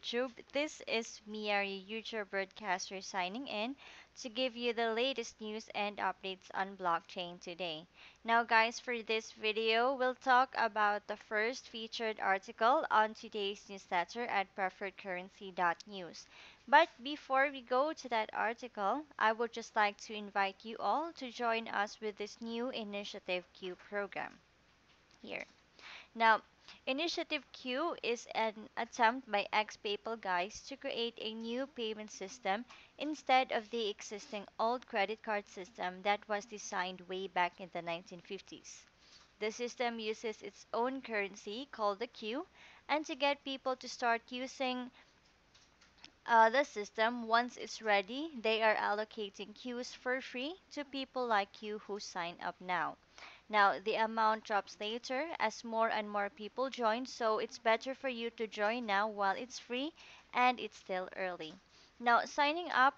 YouTube. This is your YouTube broadcaster, signing in to give you the latest news and updates on blockchain today. Now, guys, for this video, we'll talk about the first featured article on today's newsletter at preferredcurrency.news. But before we go to that article, I would just like to invite you all to join us with this new Initiative Q program here. Now, Initiative Q is an attempt by ex-PayPal guys to create a new payment system instead of the existing old credit card system that was designed way back in the 1950s. The system uses its own currency called the Q, and to get people to start using uh, the system, once it's ready, they are allocating Qs for free to people like you who sign up now. Now, the amount drops later as more and more people join, so it's better for you to join now while it's free and it's still early. Now, signing up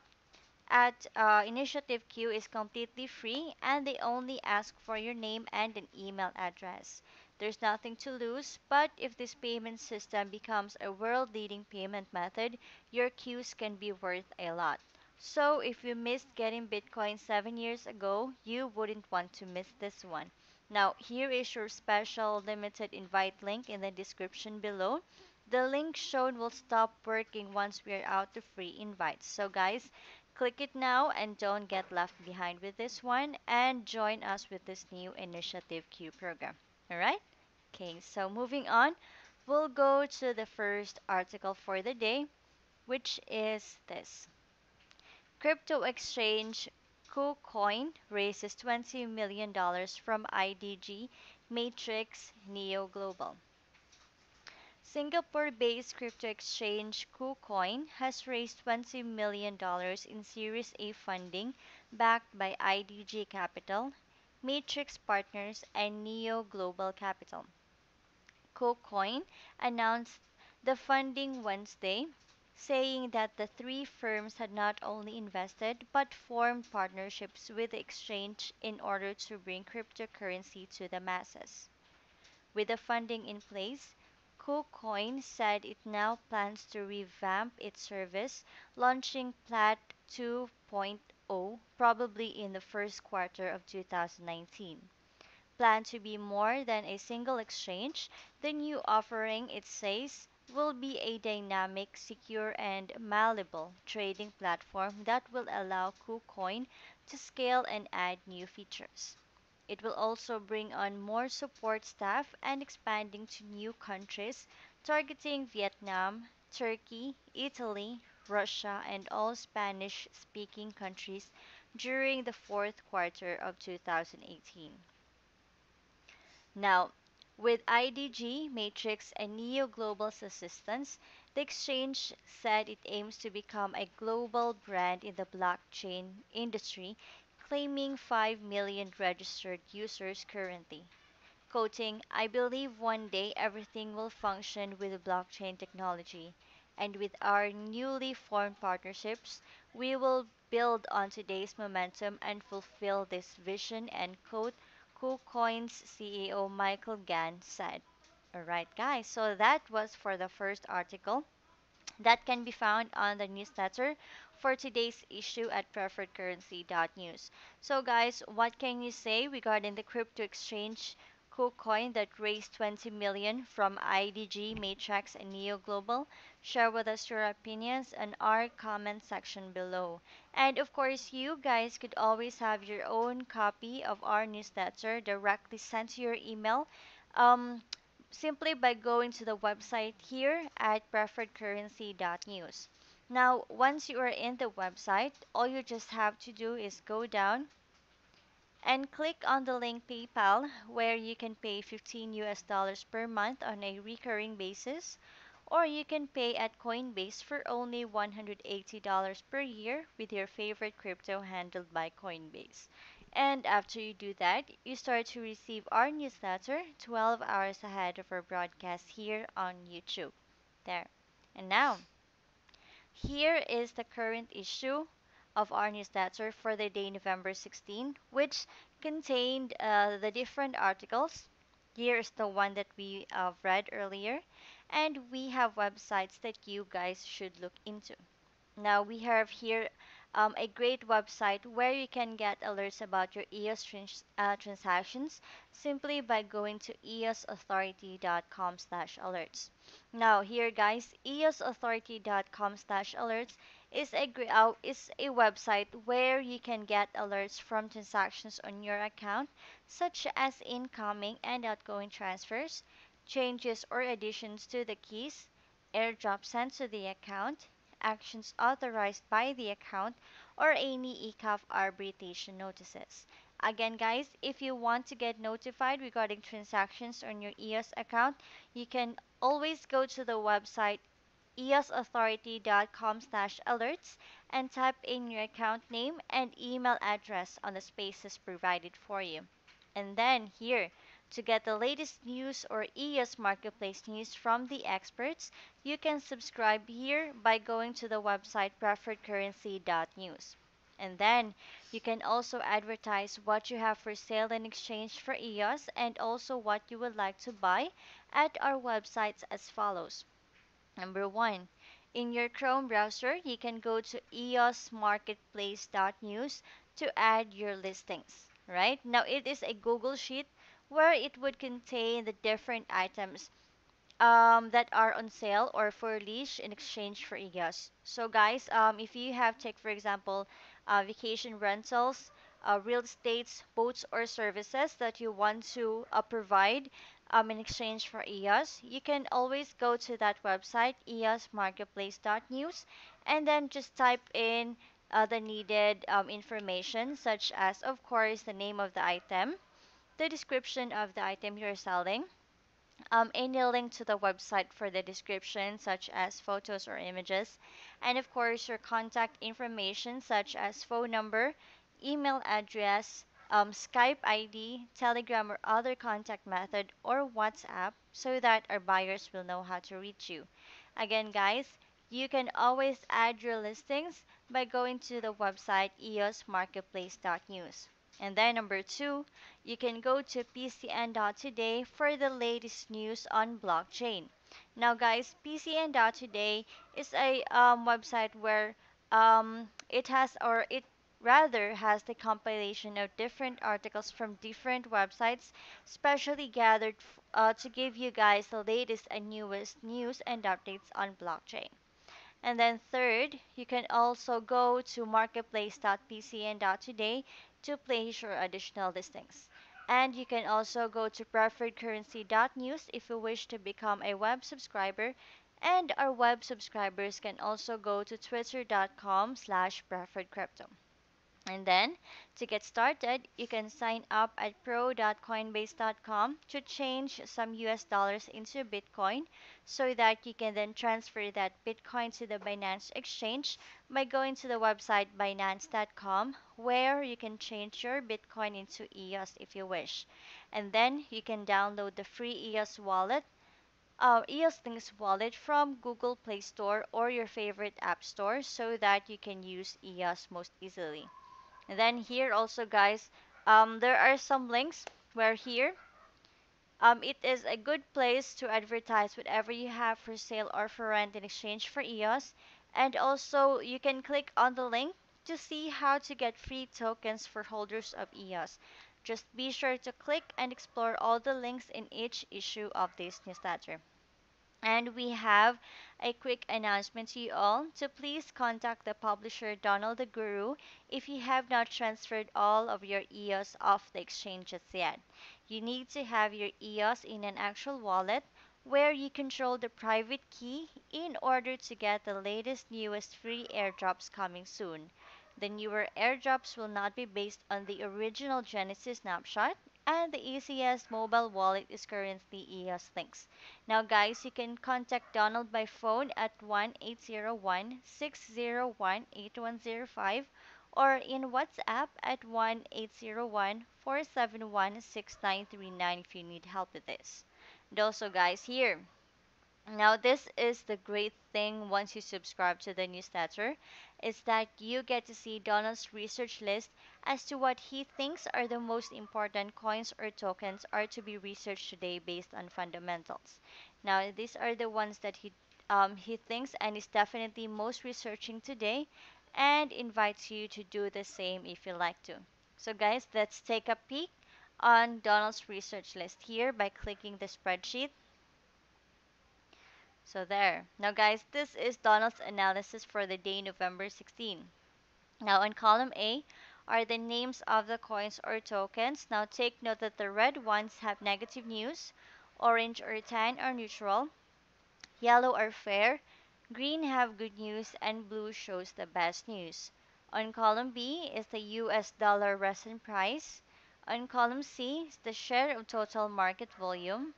at uh, Initiative Q is completely free and they only ask for your name and an email address. There's nothing to lose, but if this payment system becomes a world leading payment method, your Qs can be worth a lot. So if you missed getting Bitcoin 7 years ago, you wouldn't want to miss this one. Now, here is your special limited invite link in the description below. The link shown will stop working once we are out of free invites. So guys, click it now and don't get left behind with this one and join us with this new Initiative Q program. Alright? Okay, so moving on, we'll go to the first article for the day, which is this. Crypto exchange KuCoin raises $20 million from IDG Matrix Neo Global. Singapore-based crypto exchange KuCoin has raised $20 million in Series A funding backed by IDG Capital, Matrix Partners, and Neo Global Capital. KuCoin announced the funding Wednesday, saying that the three firms had not only invested but formed partnerships with the exchange in order to bring cryptocurrency to the masses. With the funding in place, KuCoin said it now plans to revamp its service, launching Plat 2.0 probably in the first quarter of 2019. Planned to be more than a single exchange, the new offering, it says, will be a dynamic, secure, and malleable trading platform that will allow KuCoin to scale and add new features. It will also bring on more support staff and expanding to new countries, targeting Vietnam, Turkey, Italy, Russia, and all Spanish speaking countries during the fourth quarter of 2018. Now, with IDG, Matrix, and Neo Global's assistance, the exchange said it aims to become a global brand in the blockchain industry, claiming 5 million registered users currently. Quoting, I believe one day everything will function with blockchain technology, and with our newly formed partnerships, we will build on today's momentum and fulfill this vision, end quote, KuCoin's CEO Michael Gan said. Alright, guys, so that was for the first article that can be found on the newsletter for today's issue at preferredcurrency.news. So, guys, what can you say regarding the crypto exchange KuCoin that raised 20 million from IDG, Matrix, and Neo Global? Share with us your opinions in our comment section below. And of course, you guys could always have your own copy of our newsletter directly sent to your email. Um, simply by going to the website here at preferredcurrency.news. Now, once you are in the website, all you just have to do is go down and click on the link PayPal where you can pay 15 US dollars per month on a recurring basis or you can pay at Coinbase for only $180 per year with your favorite crypto handled by Coinbase. And after you do that, you start to receive our newsletter 12 hours ahead of our broadcast here on YouTube. There. And now, here is the current issue of our newsletter for the day November 16, which contained uh, the different articles. Here is the one that we uh, read earlier. And we have websites that you guys should look into. Now we have here um, a great website where you can get alerts about your EOS trans- uh, transactions simply by going to eosauthority.com slash alerts. Now here guys, eosauthority.com slash alerts is a uh, is a website where you can get alerts from transactions on your account such as incoming and outgoing transfers, changes or additions to the keys, airdrop sent to the account, actions authorized by the account, or any ECAF arbitration notices. Again, guys, if you want to get notified regarding transactions on your EOS account, you can always go to the website eosauthority.com slash alerts and type in your account name and email address on the spaces provided for you. And then here, to get the latest news or EOS Marketplace news from the experts, you can subscribe here by going to the website preferredcurrency.news. And then you can also advertise what you have for sale in exchange for EOS and also what you would like to buy at our websites as follows. Number one, in your Chrome browser, you can go to eosmarketplace.news to add your listings, right? Now, it is a Google Sheet where it would contain the different items um, that are on sale or for lease in exchange for EOS. So, guys, um, if you have, take for example, uh, vacation rentals, uh, real estates, boats, or services that you want to uh, provide um, in exchange for EOS, you can always go to that website, eosmarketplace.news, and then just type in uh, the needed um, information, such as, of course, the name of the item, the description of the item you're selling, um, any link to the website for the description, such as photos or images, and of course, your contact information, such as phone number, email address, um, Skype ID, Telegram, or other contact method, or WhatsApp, so that our buyers will know how to reach you. Again, guys, you can always add your listings by going to the website eosmarketplace.news. And then number two, you can go to pcn.today for the latest news on blockchain. Now, guys, pcn.today is a um, website where um, it has or it rather has the compilation of different articles from different websites, specially gathered uh, to give you guys the latest and newest news and updates on blockchain. And then third, you can also go to marketplace.pcn.today to place your additional listings. And you can also go to preferredcurrency.news if you wish to become a web subscriber. And our web subscribers can also go to twitter.com slash preferredcrypto. And then, to get started, you can sign up at pro.coinbase.com to change some US dollars into Bitcoin so that you can then transfer that Bitcoin to the Binance exchange by going to the website binance.com where you can change your Bitcoin into EOS if you wish. And then you can download the free EOS wallet uh, EOSlynx wallet from Google Play Store or your favorite app store so that you can use EOS most easily. And then here also guys, um, there are some links where here um, it is a good place to advertise whatever you have for sale or for rent in exchange for EOS. And also you can click on the link to see how to get free tokens for holders of EOS. Just be sure to click and explore all the links in each issue of this newsletter. And we have a quick announcement to you all to please contact the publisher Donald the Guru if you have not transferred all of your EOS off the exchanges yet. You need to have your EOS in an actual wallet where you control the private key in order to get the latest newest free airdrops coming soon. The newer airdrops will not be based on the original Genesis snapshot and the easiest mobile wallet is currently EOSlynx. Now, guys, you can contact Donald by phone at 1 801 601 8105 or in WhatsApp at 1 801 471 6939 if you need help with this. And also, guys, here now, this is the great thing once you subscribe to the newsletter is that you get to see Donald's research list as to what he thinks are the most important coins or tokens are to be researched today based on fundamentals. Now, these are the ones that he um, he thinks and is definitely most researching today and invites you to do the same if you like to. So guys, let's take a peek on Donald's research list here by clicking the spreadsheet. So there. Now guys, this is Donald's analysis for the day November 16. Now in column A are the names of the coins or tokens. Now take note that the red ones have negative news, orange or tan are neutral, yellow are fair, green have good news, and blue shows the best news. On column B is the US dollar resin price. On column C is the share of total market volume.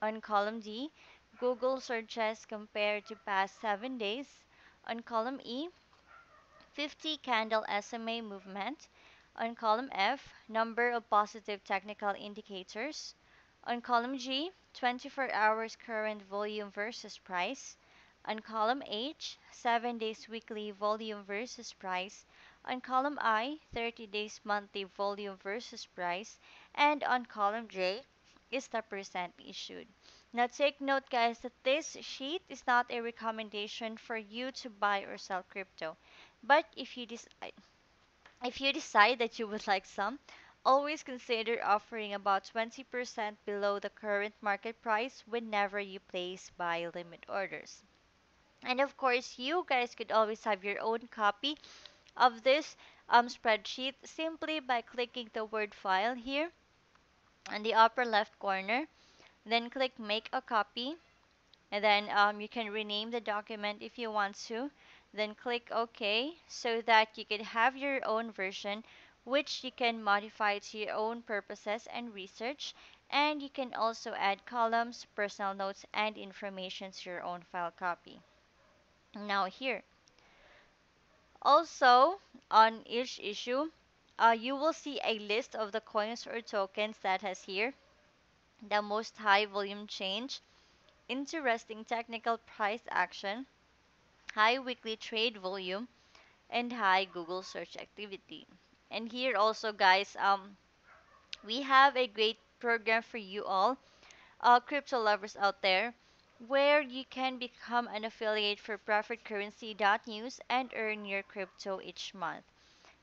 On column D, Google searches compared to past 7 days. On column E, 50 candle SMA movement. On column F, number of positive technical indicators. On column G, 24 hours current volume versus price. On column H, 7 days weekly volume versus price. On column I, 30 days monthly volume versus price. And on column J is the percent issued. Now take note guys that this sheet is not a recommendation for you to buy or sell crypto. But if you decide if you decide that you would like some, always consider offering about 20% below the current market price whenever you place buy limit orders. And of course, you guys could always have your own copy of this um, spreadsheet simply by clicking the word file here in the upper left corner then click make a copy and then um, you can rename the document if you want to then click OK so that you can have your own version which you can modify to your own purposes and research and you can also add columns, personal notes, and information to your own file copy. Now here. Also, on each issue, uh, you will see a list of the coins or tokens that has here the most high volume change, interesting technical price action, high weekly trade volume, and high Google search activity. And here also guys, um, we have a great program for you all, uh, crypto lovers out there, where you can become an affiliate for preferredcurrency.news and earn your crypto each month.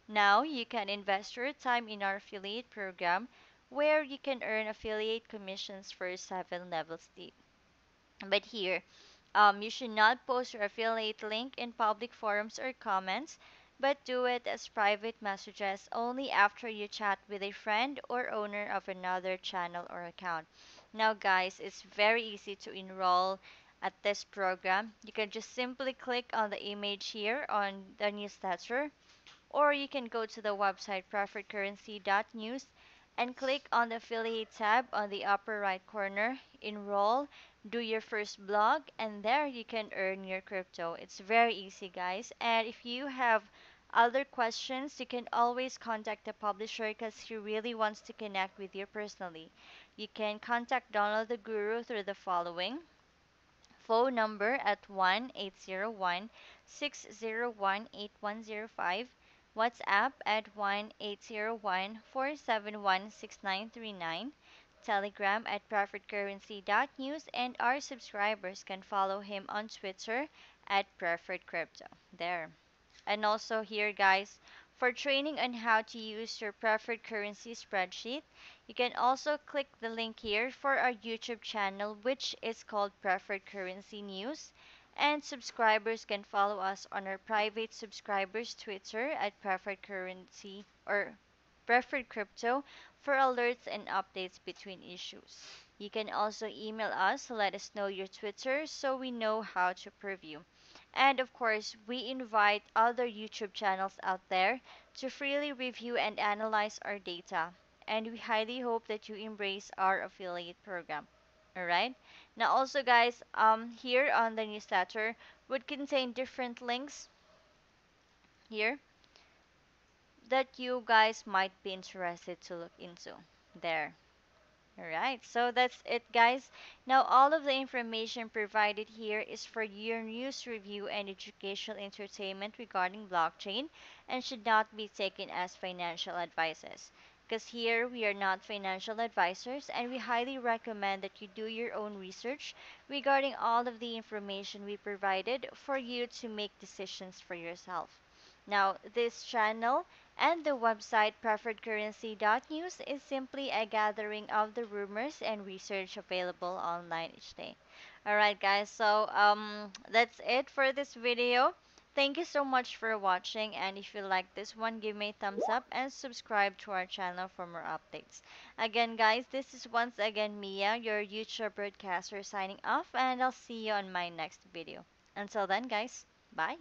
Now you can invest your time in our affiliate program where you can earn affiliate commissions for 7 levels deep. But here, um, you should not post your affiliate link in public forums or comments, but do it as private messages only after you chat with a friend or owner of another channel or account. Now, guys, it's very easy to enroll at this program. You can just simply click on the image here on the newsletter, or you can go to the website preferredcurrency.news and click on the affiliate tab on the upper right corner, enroll, do your first blog, and there you can earn your crypto. It's very easy, guys. And if you have other questions, you can always contact the publisher because he really wants to connect with you personally. You can contact Donald the Guru through the following phone number at 1 801 601 8105 WhatsApp at 1-801-471-6939, Telegram at preferredcurrency.news, and our subscribers can follow him on Twitter at preferredcrypto. There. And also here, guys, for training on how to use your preferred currency spreadsheet, you can also click the link here for our YouTube channel, which is called Preferred Currency News and subscribers can follow us on our private subscribers Twitter at Preferred Currency or Preferred Crypto for alerts and updates between issues. You can also email us to let us know your Twitter so we know how to preview. And of course, we invite other YouTube channels out there to freely review and analyze our data. And we highly hope that you embrace our affiliate program. Alright? Now also guys, um, here on the newsletter would contain different links here that you guys might be interested to look into there. Alright, so that's it guys. Now all of the information provided here is for your news review and educational entertainment regarding blockchain and should not be taken as financial advices. Because here we are not financial advisors and we highly recommend that you do your own research regarding all of the information we provided for you to make decisions for yourself. Now, this channel and the website preferredcurrency.news is simply a gathering of the rumors and research available online each day. Alright guys, so um that's it for this video. Thank you so much for watching and if you like this one, give me a thumbs up and subscribe to our channel for more updates. Again guys, this is once again Mia, your YouTube broadcaster signing off and I'll see you on my next video. Until then guys, bye!